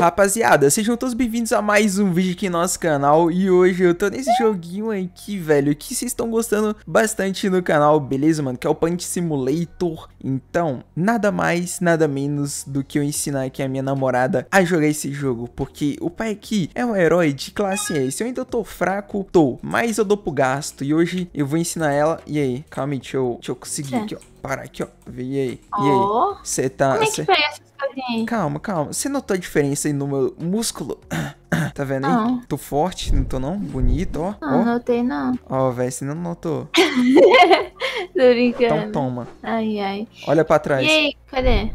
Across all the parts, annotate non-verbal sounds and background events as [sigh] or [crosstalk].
Rapaziada, sejam todos bem-vindos a mais um vídeo aqui no nosso canal. E hoje eu tô nesse joguinho aqui, velho Que vocês estão gostando bastante no canal, beleza, mano? Que é o Punch Simulator. Então, nada mais, nada menos do que eu ensinar aqui a minha namorada a jogar esse jogo. Porque o pai aqui é um herói de classe S Eu ainda tô fraco, tô, mas eu dou pro gasto. E hoje eu vou ensinar ela. E aí, calma aí, deixa eu, deixa eu conseguir aqui, ó Parar aqui, ó, e aí, e aí Você tá... Como é que cê... essas coisinhas? Calma, calma. Você notou a diferença aí no meu músculo? [clears throat] Tá vendo aí? Não. Tô forte, não tô não? Bonito, ó. Não, Ó, notei não. ó, velho, você não notou. [laughs] Tô brincando. Então toma. Ai, ai. Olha pra trás. E aí, cadê?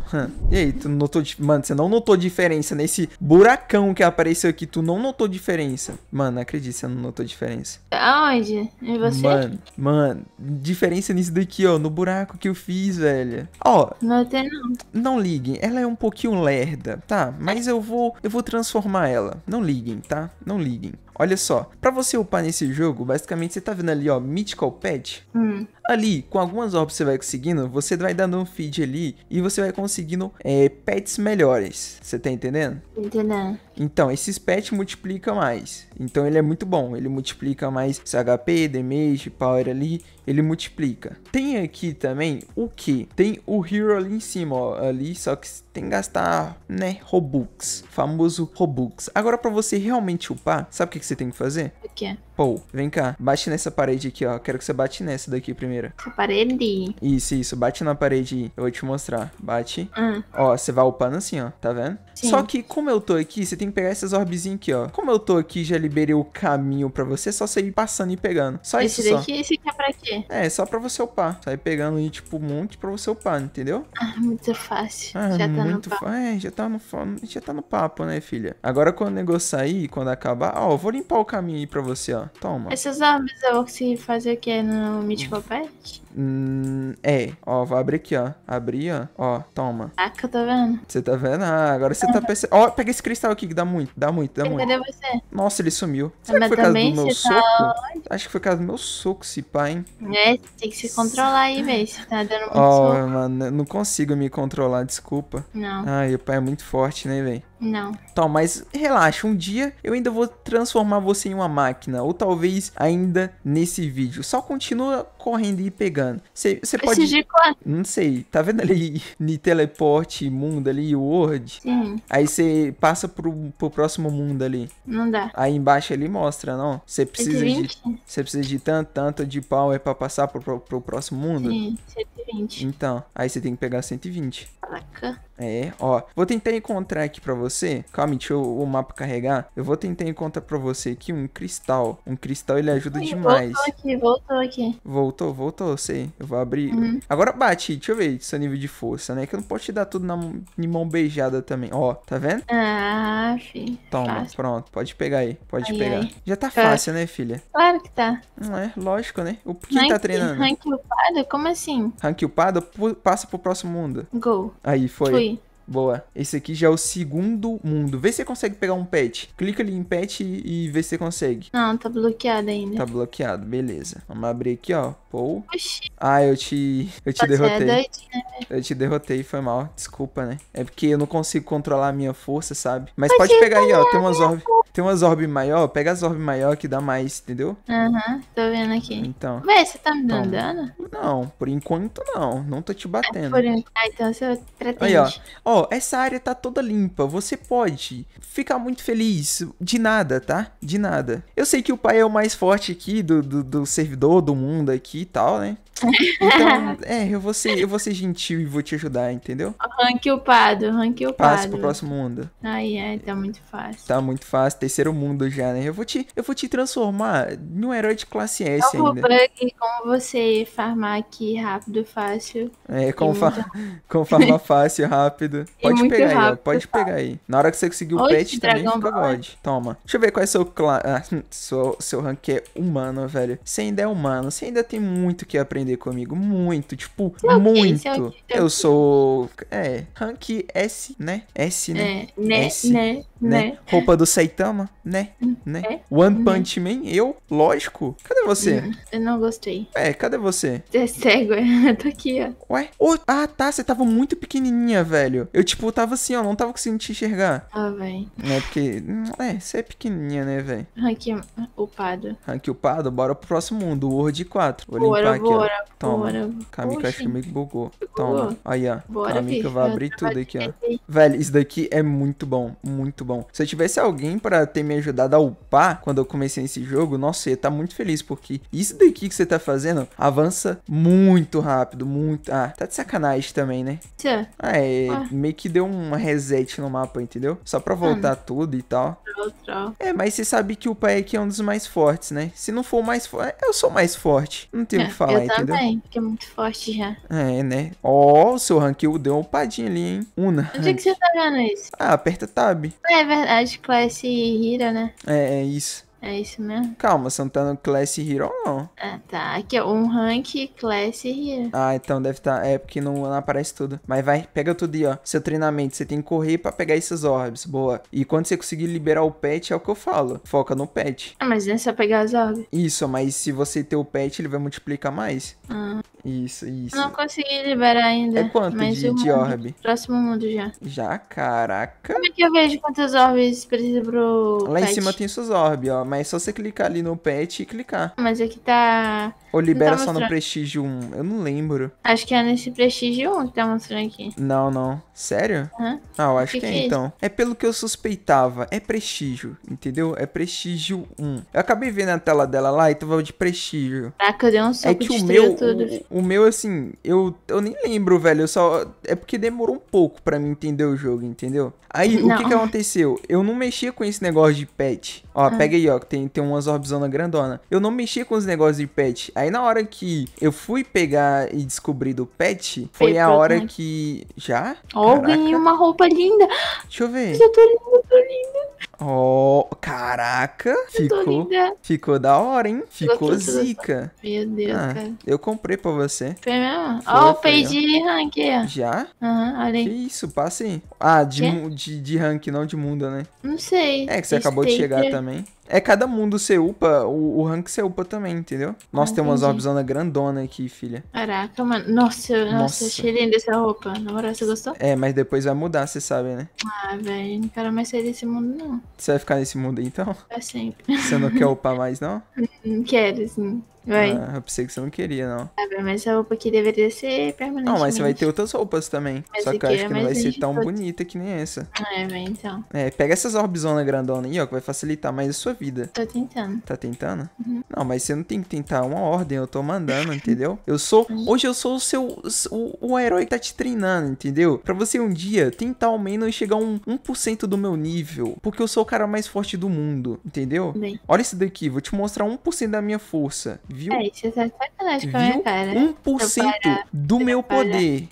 E aí, tu não notou... Mano, você não notou diferença nesse buracão que apareceu aqui. Tu não notou diferença. Mano, acredito, você não notou diferença. Aonde? Em você? Mano, mano, diferença nisso daqui, ó, no buraco que eu fiz, velho. Ó, Notei não. Não liguem, ela é um pouquinho lerda, tá? Mas eu vou, eu vou transformar ela. Não liguem, tá? Não liguem. Olha só, pra você upar nesse jogo, basicamente você tá vendo ali, ó, Mythical Pet. Hum. Ali, com algumas orbs que você vai conseguindo, você vai dando um feed ali e você vai conseguindo é, pets melhores. Você tá entendendo? Entendendo. Então, esses pets multiplicam mais. Então ele é muito bom. Ele multiplica mais HP, damage, power ali. Ele multiplica. Tem aqui também o que? Tem o hero ali em cima, ó. Ali, só que tem que gastar, né? Robux. Famoso Robux. Agora, pra você realmente upar, sabe o que, que você tem que fazer? O quê? Pô, vem cá. Bate nessa parede aqui, ó. Quero que você bate nessa daqui primeiro. Essa parede. Isso, isso. Bate na parede aí. Eu vou te mostrar. Bate. Hum. Ó, você vai upando assim, ó, tá vendo? Sim. Só que como eu tô aqui, você tem que pegar essas orbezinhas aqui, ó. Como eu tô aqui, já liberei o caminho pra você, é só você ir passando e pegando. Só Esse isso só. daqui, esse aqui é pra quê? É, só pra você upar. Sai pegando aí, tipo, um monte pra você upar, entendeu? Ah, muito fácil. Ah, Já tá muito no papo. É, já tá no, já tá no papo, né, filha? Agora quando o negócio sair, quando acabar, ó, eu vou limpar o caminho aí pra você, ó. Toma. Essas orbes eu vou conseguir fazer o quê? No Mythical Pet? Hum, é, ó, vou abrir aqui, ó. Abrir, ó. Ó, toma. Ah, que eu tô vendo. Você tá vendo? Ah, agora você tá percebendo. Ó, pega esse cristal aqui que dá muito, dá muito, dá muito. Cadê você? Nossa, ele sumiu. Será que Mas foi por causa também do meu você tá soco? Acho que foi por causa do meu soco, se pá, hein? É, tem que se controlar aí, véi. Você tá dando muito Ó, soco. mano, eu não consigo me controlar, desculpa. Não, Ai, o pai é muito forte, né, velho? Não. Então, mas relaxa, um dia eu ainda vou transformar você em uma máquina. Ou talvez ainda nesse vídeo. Só continua correndo e pegando. Você pode. de quanto? Não sei, tá vendo ali [laughs] ni teleporte, mundo ali, o Word? Sim, Aí você passa pro, pro próximo mundo ali. não dá. Aí embaixo ele mostra, não? Você precisa de 120? Você precisa de tanto, tanto de power pra passar pro, pro, pro próximo mundo? Sim, 120. Então, aí você tem que pegar 120. Caraca. É, ó. Vou tentar encontrar aqui pra você. Calma, deixa eu, o mapa carregar. Eu vou tentar encontrar pra você aqui um cristal. Um cristal ele ajuda demais. Voltou aqui, voltou aqui. Voltou, voltou, sei. Eu vou abrir. Uhum. Agora bate, deixa eu ver seu nível de força, né? Que eu não posso te dar tudo na mão- de mão beijada também. Ó, tá vendo? Ah, fi. Toma, Fácil. pronto. Pode pegar aí. Pode Ai, pegar. ai. Já tá Cara. fácil, né, filha? Claro que tá. Não é? Lógico, né? O quem tá treinando? Rank upado? Como assim? Rank upado, passa pro próximo mundo. Go. Aí, foi. Fui. Boa. Esse aqui já é o segundo mundo. Vê se você consegue pegar um pet. Clica ali em pet e, e vê se você consegue. Não, tá bloqueado ainda. Tá bloqueado, beleza. Vamos abrir aqui, ó. Pou. Oxi, Ah, eu te. Eu te você é derrotei. doidinho, né? Eu te derrotei, foi mal. Desculpa, né? É porque eu não consigo controlar a minha força, sabe? Mas pode pegar aí, ó. Tem umas orbes. Tem umas orbes maior. Pega as orbes maior que dá mais, entendeu? Aham, tô vendo aqui. Então. Véi, você tá me dando dano? Não, por enquanto não. Não tô te batendo. Por... Ah, então você pretende. Aí, ó. Ó, essa área tá toda limpa. Você pode ficar muito feliz. De nada, tá? De nada. Eu sei que o pai é o mais forte aqui do, do, do servidor, do mundo aqui e tal, né? Então, [laughs] é, eu vou, ser, eu vou ser gentil e vou te ajudar, entendeu? Rank upado, rank upado. Passa pro próximo mundo. Ai, ai, tá muito fácil. Tá muito fácil, terceiro mundo já, né? Eu vou te, eu vou te transformar num herói de classe É S o ainda. bug, como você farmar aqui rápido, fácil. É, com, E fa [laughs] com forma fácil, rápido. Pode muito pegar aí, ó. rápido, Pode pegar aí. Na hora que você conseguir o Oxe, pet também, fica. God. Toma. Deixa eu ver qual é seu clã. Ah, [laughs] seu, seu rank é humano, velho. Você ainda é humano. Você ainda tem muito que aprender comigo. Muito, tipo, Você é muito. É o quê? Você é o Eu sou. É, rank S, né? S, né? É, né, S, né, né? né. Roupa do Saitama. né, né. É? One Punch Man, eu, lógico. Cadê você? Eu não gostei. É, cadê você? Você é cego, [laughs] eu tô aqui, ó. Ué? Ô, ah, tá, você tava muito pequenininha, velho. Eu, tipo, tava assim, ó, não tava conseguindo te enxergar. Ó, véi. É, porque, hum, é, você é pequenininha, né, velho? Aqui, upado. Rank upado, bora pro próximo mundo, World 4. Vou Bora, limpar aqui, ó. Bora, Toma. bora. Kamika acho que meio que bugou. Toma. Aí, ó. Bora, Kamika vai abrir tudo aqui, ó. Velho, isso daqui é muito bom, muito bom. Se eu tivesse alguém pra ter me ajudado a upar quando eu comecei esse jogo, nossa, eu ia estar muito feliz, porque isso daqui que você tá fazendo avança muito rápido, muito... Ah, tá de sacanagem também, né? Tchau. Ah, é, Ah. meio que deu uma reset no mapa, entendeu? Só pra voltar tudo e tal. Troll, troll. É, mas você sabe que o pai aqui é um dos mais fortes, né? Se não for o mais forte, eu sou mais forte. Não tenho o É, que falar, eu entendeu? também, porque é muito forte já. É, né? Ó, o seu rank deu uma upadinha ali, hein? Una. Onde é que você tá vendo isso? Ah, aperta tab. É verdade, Class Hero, né? É, é isso. É isso mesmo? Calma, você não tá no Class Hero, não. Ah, tá. Aqui, ó, um rank Class Hero. Ah, então deve estar. é porque não, não aparece tudo. Mas vai, pega tudo aí, ó. Seu treinamento, você tem que correr pra pegar esses orbs. Boa. E quando você conseguir liberar o pet, é o que eu falo. Foca no pet. Ah, mas não é só pegar as orbes. Isso, mas se você ter o pet, ele vai multiplicar mais. Ah, Isso, isso. não consegui liberar ainda. É quanto de, de orb? Próximo mundo já. Já, caraca. Como é que eu vejo quantas orbes precisa pro Lá em pet? cima tem seus orbs, ó. Mas é só você clicar ali no pet e clicar. Mas aqui tá... Ou libera tá só no prestígio 1. Eu não lembro. Acho que é nesse Prestígio 1 que tá mostrando aqui. Não, não. Sério? Hã? Ah, eu acho Que que, que é é então. É pelo que eu suspeitava. É prestígio, entendeu? É prestígio 1. Eu acabei vendo a tela dela lá e tava de prestígio. Caraca, eu dei um soco É que o meu, tudo. O, o meu, assim, eu, eu nem lembro, velho. Eu só. É porque demorou um pouco pra mim entender o jogo, entendeu? Aí, o Não. que que aconteceu? Eu não mexia com esse negócio de pet. Ó, Ah. pega aí, ó, que tem, tem umas orbzona grandona. Eu não mexia com os negócios de pet. Aí, na hora que eu fui pegar e descobrir do pet, foi a hora tanque. que. Já? Ó, eu ganhei uma roupa linda. Deixa eu ver. Eu tô linda, eu tô linda, Ó, caraca. Ficou. linda. Ficou da hora, hein? Ficou zica. Meu Deus, Ah, cara. eu comprei pra você. Foi mesmo? Ó, o foi, pay ó. de rank aí, ó. Já? Aham, olha Que aí. isso, passa aí. Ah, de, mu- de, de rank, não de mundo, né? Não sei. É que você acabou de chegar também. É cada mundo você upa, o, o rank você upa também, entendeu? Nossa, Ah, tem umas orbzona grandona aqui, filha. Caraca, mano. Nossa, nossa, Nossa. achei linda essa roupa. Na moral, você gostou? É, mas depois vai mudar, você sabe, né? Ah, velho, não quero mais sair desse mundo, não. Você vai ficar nesse mundo aí, então? Pra sempre. Você não quer [laughs] upar mais, não? Não quero, assim. Vai. Ah, eu pensei que você não queria, não. Sabe, mas essa roupa aqui deveria ser permanente. Não, mas você vai ter outras roupas também. Mas Só que eu acho é que não vai ser tão bonita que nem essa. É, velho, então. É, pega essas orbzona grandona aí, ó, que vai facilitar mais a sua vida. Tô tentando. Tá tentando? Uhum. Não, mas você não tem que tentar uma ordem, eu tô mandando, entendeu? Eu sou. Hoje eu sou o seu. O, o herói que tá te treinando, entendeu? Pra você um dia tentar ao menos chegar a um 1% do meu nível. Porque eu sou o cara mais forte do mundo, entendeu? Bem. Olha isso daqui, vou te mostrar 1% da minha força, viu? É, tá de sacanagem com a minha cara. 1% do meu poder.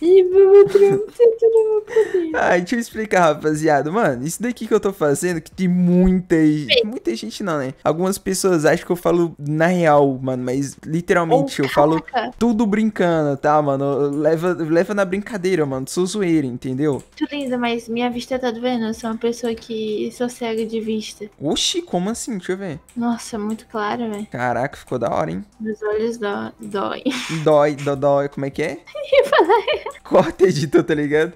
Ah, deixa eu explicar, rapaziada. Mano, isso daqui que eu tô fazendo, que tem muita, muita gente não, né? Algumas pessoas acham que eu falo na real, mano, mas literalmente Oh, eu falo tudo brincando, tá, mano? Leva, leva na brincadeira, mano. Sou zoeira, entendeu? Muito linda, mas minha vista tá doendo. Eu sou uma pessoa que sou cega de vista. Oxi, como assim? Deixa eu ver. Nossa, muito claro, velho. Caraca, ficou da hora, hein? Meus olhos dó dói. [laughs] Dói, dó, dói, como é que é? [laughs] Corta editor, tá ligado?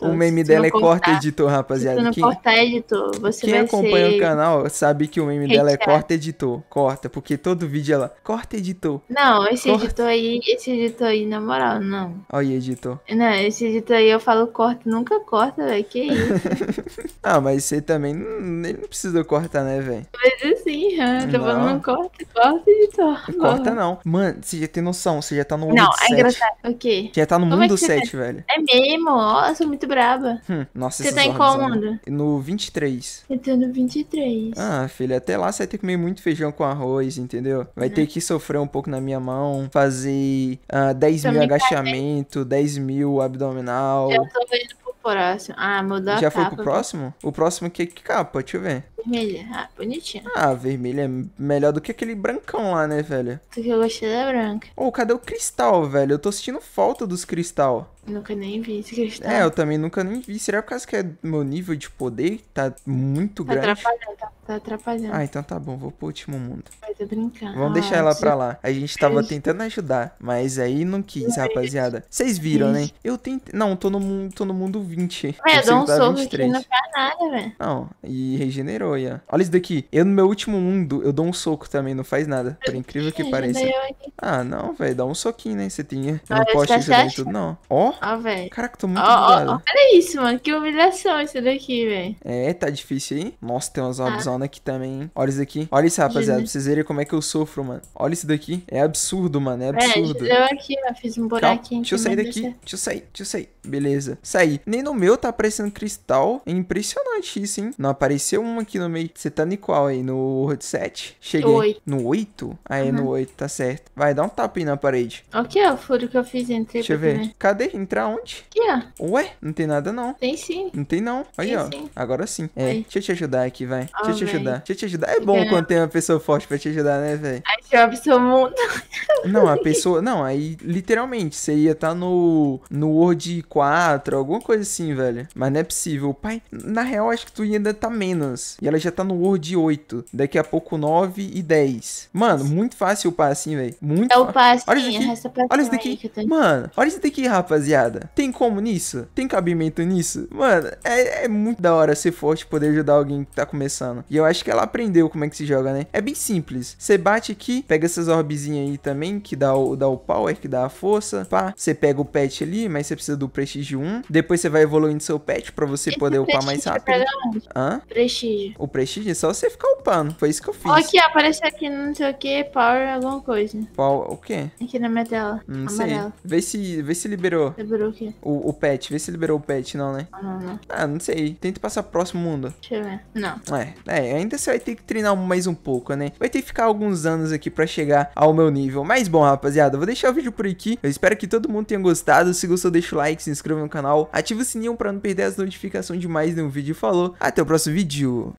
O meme Se não dela é cortar- corta editor, Se rapaziada. tu não Quem, cortar editor, você quem acompanha ser... o canal sabe que o meme dela é corta editor. Corta, porque todo vídeo ela corta editor. Não, esse Corta. editor aí, esse editor aí, na moral, não. Olha aí, editor. Não, esse editor aí eu falo corta, nunca corta, velho. Que isso? [laughs] Ah, mas você também não, não precisa cortar, né, velho? Mas assim, ah, tô Não. falando corta, corta, editor. Corta não. Mano, você já tem noção, você já tá no Não, mundo é 7. engraçado. O quê? Já tá no Como é mundo você 7, velho. É mesmo? Ó, eu sou muito braba. Hum, nossa, Você tá em qual mundo? No 23. Eu tô no 23. Ah, filha, até lá você vai ter que comer muito feijão com arroz, entendeu? Vai Né? ter que sofrer um pouco na minha mão, fazer ah, 10 mil agachamento, 10 mil abdominal. Já tô indo pro próximo. Ah, mudou a Já foi capa. pro próximo? O próximo que, que capa? Deixa eu ver. Vermelha. Ah, bonitinha. Ah, vermelho é melhor do que aquele brancão lá, né, velho? Só que eu gostei da branca. Ô, cadê o cristal, velho? Eu tô sentindo falta dos cristal. Nunca nem vi esse cristal. É, eu também nunca nem vi. Será por causa que é meu nível de poder tá muito Tá grande? atrapalhando, tá, tá atrapalhando. Ah, então tá bom, vou pro último mundo. Vai tô brincando. Vamos Ah, deixar ela pra lá. A gente tava tentando ajudar, mas aí não quis, rapaziada. Vocês viram, né? Eu tentei. Não, tô no mundo, tô no mundo 20. É, Eu dá um soco aqui não faz nada, velho. Não, e regenerou aí, ó. Olha isso daqui. Eu no meu último mundo, eu dou um soco também, não faz nada. Por incrível que pareça. aqui. Ah, não, velho, dá um soquinho, né? Você tinha. Eu Ah, não posso ajudar em acha? tudo, não. Ó, Ó, velho. caraca, tô muito Ó, ó, bugado. ó. Olha isso, mano. Que humilhação isso daqui, velho. É, tá difícil aí. Nossa, tem Ah. umas obzonas aqui também, hein? Olha isso daqui. Olha isso, rapaziada, Ajuda. pra vocês verem como é que eu sofro, mano. Olha isso daqui. É absurdo, mano, é Velho, absurdo. eu aqui, ó. Fiz um buraquinho deixa eu sair daqui. deixa- Deixa eu sair, deixa eu sair. Beleza. Saí. Nem no meu tá aparecendo cristal. É impressionante isso, hein? Não apareceu um aqui no meio. Você tá no qual aí? No World 7? Cheguei. Oito. No 8? Ah, é Uhum. no 8, tá certo. Vai, dá um tapa aí na parede. Aqui, ó, o furo que eu fiz entre Deixa eu ver. Cadê? Entrar onde? Aqui, ó. Ué, não tem nada não. Tem sim. Não tem não. Aí, Tem ó. sim. Agora sim. É, Aí. deixa eu te ajudar aqui, vai. Ó, Deixa eu te véi. ajudar. Deixa eu te ajudar. É bom Quero. quando tem uma pessoa forte pra te ajudar, né, velho? Aí abre seu mundo. Não, a pessoa. Não, aí literalmente você ia estar no. No Word 4, alguma coisa assim, velho. Mas não é possível. Pai, na real, acho que tu ainda tá menos. E ela já tá no Word 8. Daqui a pouco 9 e 10. Mano, muito fácil upar assim, velho. Muito É o fácil. passe. Olha isso aqui. Essa pressão Olha isso daqui. tô- Mano, olha isso daqui, rapaziada. Tem como nisso? Tem cabimento nisso? Mano, é, é muito da hora ser forte e poder ajudar alguém que tá começando. E eu acho que ela aprendeu como é que se joga, né? É bem simples. Você bate aqui, pega essas orbezinhas aí também, que dá o, dá o power, que dá a força. Pá, você pega o pet ali, mas você precisa do prestígio 1. Depois você vai evoluindo seu pet pra você Esse poder upar mais prestígio rápido. Hã? Prestígio. O prestígio é só você ficar upando. Foi isso que eu fiz. Aqui, apareceu aqui não sei o que, power, alguma coisa. Qual, o quê? Aqui na minha tela. Não sei. Vê se, vê se liberou Liberou o quê? o, o pet. Vê se liberou o pet, não, né? Ah, não, não. Ah, não sei. Tenta passar pro próximo mundo. Deixa eu ver. Não. É, é, ainda você vai ter que treinar mais um pouco, né? Vai ter que ficar alguns anos aqui pra chegar ao meu nível. Mas bom, rapaziada, eu vou deixar o vídeo por aqui. Eu espero que todo mundo tenha gostado. Se gostou, deixa o like, se inscreva no canal, ativa o sininho pra não perder as notificações de mais nenhum vídeo. Falou, até o próximo vídeo.